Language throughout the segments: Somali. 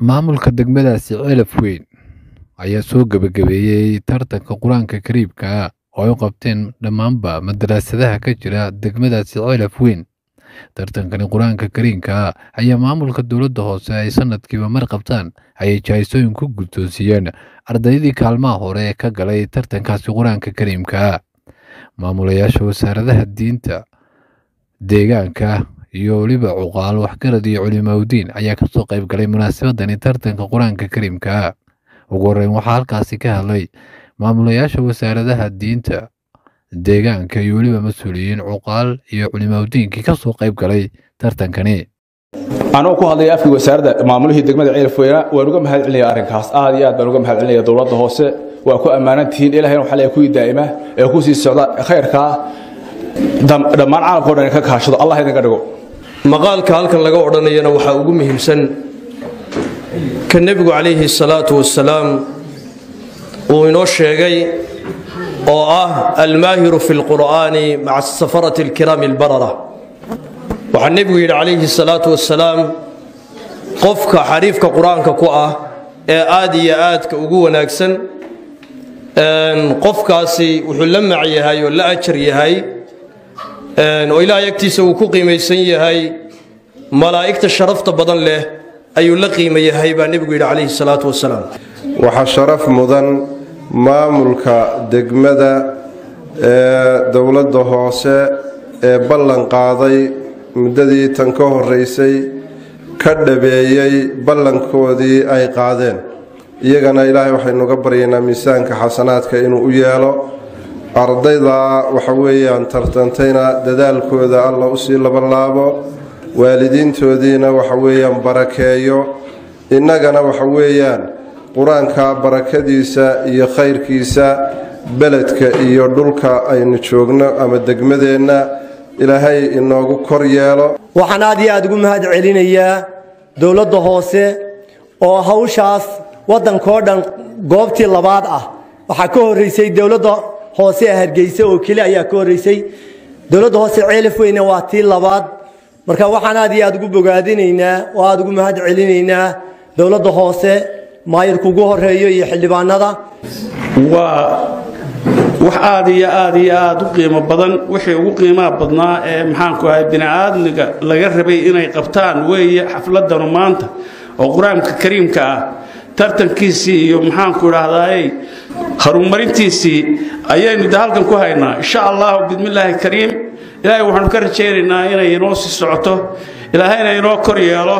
maamulka degmadaasi ceelaf weyn ayaa soo gebagabeeyey tartanka qur'aanka kariibka oo ay qabteen dhammaanba madarasadaha ka jira degmadaasi ceelaf weyn. Tartankani qur'aanka kariimka ayaa maamulka dowladda hoose ay sanadkiiba mar qabtaan ayay jahaysooyin ku guddoonsiiyeen ardaydii kaalmaha hore ee ka galay tartankaasi qur'aanka kariimka maamulayaasha wasaaradaha diinta deegaanka iyo weliba cuqaal waxgarad iyo culimaudiin ayaa ka soo qayb galay munaasabadani tartanka qur'aanka kariimka. Ugu horreyn waxaa halkaasi ka hadlay maamulayaasha wasaaradaha diinta deegaanka iyo weliba mas'uuliyiin cuqaal iyo culimaudiinkii ka soo qayb galay tartankani. Anuu ku hadlaya afkii wasaaradda maamulihii degmada ceelafweyna waan uga mahad celinaya arrinkaas. Aad iyo aad baan uga mahad celinaya dowladda hoose. Waa ku ammaanan tihiin ilahayna waxaa leeyahay kuwii daa'ima ee ku sii socda khayrkaa. Dhammaan caalamkao dhan ka kaashado. Allah idinka dhigo maqaalka halkan laga odhanayana waxaa ugu muhiimsan. Ka nebigu calayhi salaatu wasalaam uu inoo sheegay oo ah almaahiru fi lqur'aani maca safarati alkiraami albarara. Waxaa nebigu yidhi calayhi salaatu wasalaam qofka xariifka qur'aanka ku ah ee aad iyo aadka ugu wanaagsan qofkaasi wuxuu la mac yahay oo la ajar yahay oo ilaahay agtiisa uu ku qiimaysan yahay malaa'igta sharafta badan leh ayuu la qiima yahay baa nebigu yidhi calayhi salaatu wasalaam. Waxaa sharaf mudan maamulka degmada ee dowladda hoose ee ballan qaaday muddadii tan ka horraysay ka dhabeeyey ballankoodii ay qaadeen. Iyagana ilaahay waxaynuga baryaynaa miisaanka xasanaadka inuu u yeelo ardayda waxa weeyaan tartantayna dadaalkooda alla u sii labanlaabo waalidiintoodiina waxa weeyaan barakeeyo. Innagana waxa weeyaan qur'aanka barakadiisa iyo khayrkiisa beledka iyo dhulka aynu joogno ama degmadeenna ilaahay inoogu kor yeelo. Waxaan aad iyo aad ugu mahad celinayaa dowladda hoose oo hawshaas waddankao dhan goobtii labaad ah. Waxaa ka horraysay dowladda hoose hargeysa oo keli ayaa ka horraysay dowladda hoose ceelaf weyne waa tii labaad. Marka waxaan aad iyo aad ugu bogaadinaynaa oo aad ugu mahad celinaynaa dowladda hoose maayirka ugu horeeyo iyo xildhibaanada. Waa wax aad iyo aad iyo aad u qiimo badan. Wixii ugu qiimaha badnaa ee maxaanku ahay bini'aadmiga laga rabay inay qabtaan weeye xafladanu maanta oo qur'aanka kariimka ah tartankiisii iyo maxaanku idhaahdaayey horumarintiisii ayaynu de halkan ku haynaa. Insha allahu bismillaahi kariim. Ilaahay waxaanu ka rajaynaynaa inay inoo sii socoto. Ilaahayna inoo kor yeelo.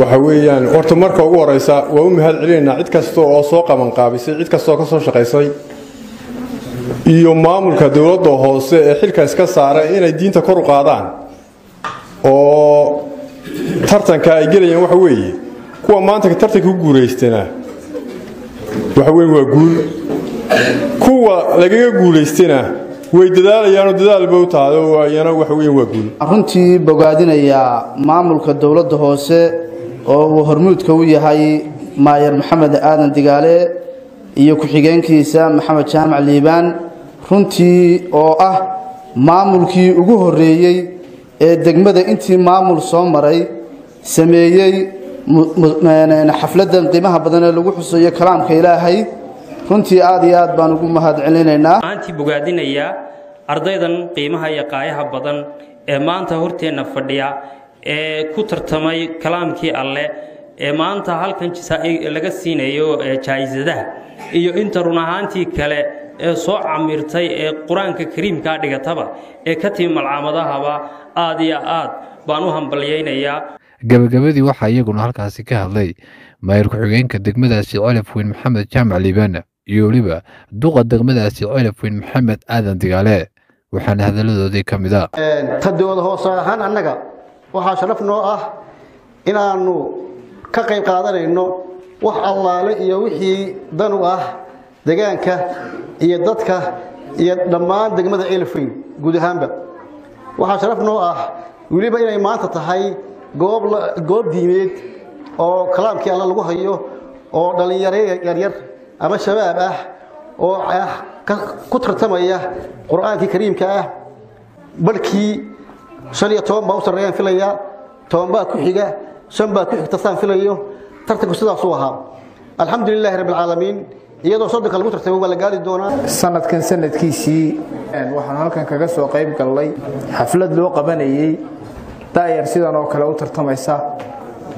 Waxa weeyaan horta marka ugu horeysa waa u mahad celinaynaa cid kasta oo soo qabanqaabisay cid kastaoo ka soo shaqaysay. Iyo maamulka dowladda hoose ee xilka iska saaray inay diinta kor u qaadaan. Oo tartanka ay gelayaan waxa weeye kuwa maanta tartanka ku guulaystana waxa weyn waa guul kuwa lagaga guulaystana way dadaalayaanoo dadaalba u tahdo ayana waxa weyn waa guul runtii bogaadinayaa maamulka dowladda hoose oo uu hormuudka u yahay maayar maxamed aadan digaale iyo ku-xigeenkiisa maxamed jaamac liibaan runtii oo ah maamulkii ugu horreeyey ee degmada intii maamul soo maray sameeyey xafladan qiimaha badan ee lagu xusayo kalaamka ilaahay runtii aad iyo aad baan ugu mahad celinaynaa. Maantii bogaadinayaa ardaydan qiimaha iyo qaayaha badan ee maanta horteenna fadhiya ee ku tartamay kalaamkii alleh ee maanta halkan laga siinayo jaa'isadaha iyo inta run ahaantii kale ee soo camirtay ee qur'aanka kariimkaa dhigataba ee ka timi malcaamadahaba aad iyo aad baan u hambalyaynayaa. Gabagabadii waxaa iyaguna halkaasi ka hadlay maayir ku-xigeenka degmadaasi celaf weyn maxamed jaamac liibaan iyo weliba duqa degmadaasi weyn maxamed aadan digaale waxaana hadalladoodii ka mid a ta dowlad hoose ahaan annaga waxaa sharaf noo ah inaannu ka qayb qaadanayno wax allaale iyo wixii dan u ah degaanka iyo dadka iyo dhammaan degmada ceelafweyn guud ahaanba. Waxaa sharaf noo ah weliba inay maanta tahay goob diimeed oo kalaamkii alla lagu hayo oo dhallinyaro yaryar ama shabaab ah oo ku tartamaya qur'aankii kariimka ah. Barhkii shan iyo toban baa u sarreeyaan filayaa toban baa ku xiga shan baa ku xigta saan filayo. Tartanku sidaasuu ahaa. Alxamdu lilaahi rabbi alcaalamiin iyadoo soddonka lagu tartamay waa la gaari doonaa. Sanadkan sanadkiisii waxaan halkan kaga soo qayb gallay xaflad loo qabanayey daayar sidan oo kale u tartamaysa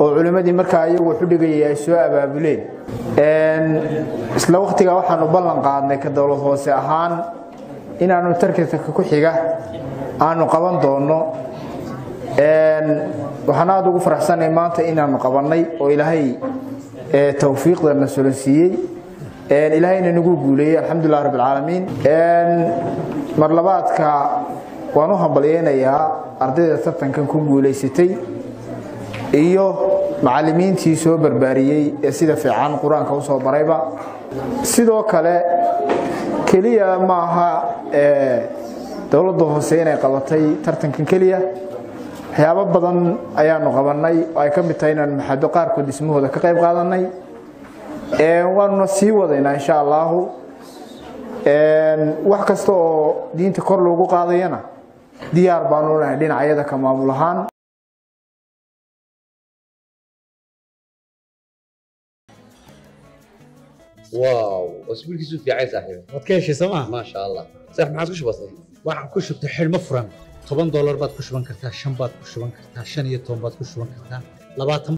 oo culimmadii markaa iyagu waxu dhigayay ay soo abaabuleen. Isla wakhtigaa waxaanu ballan qaadnay ka dowlad hoose ahaan inaannu tartanka ku xiga aanu qaban doonno. Waxaan aada ugu faraxsanay maanta inaannu qabannay oo ilaahay towfiiqdana solonsiiyey ilaahayna nagu guuleeyey alxamdulilah rabbi alcaalamiin mar labaadka waan u hambalyeynayaa ardayda tartankan ku guulaysatay iyo macallimiintii soo barbaariyey ee sida fiican qur'aanka u soo barayba. Sidoo kale keliya maaha dowladda hoose inay qabatay tartankan keliya. Waxyaabo badan ayaanu qabannay oo ay ka mid tahay inaan maxado qaarkood dhismahooda ka qayb qaadanay waanuna sii wadaynaa insha allaahu wax kasta oo diinta kor loogu qaadayana diyaar baanu nahay dhinacyada ka maamul ahaan واو اسبوع كيسو في عايز صاحبي waad ka heshay sooma ما شاء الله صح ما عادش بسيط waxaan ku shubtay xidhmo furan toban doolar baad ku shuban kartaa shan baad ku shuban kartaa shan iyo toban baad ku shuban kartaa labaatan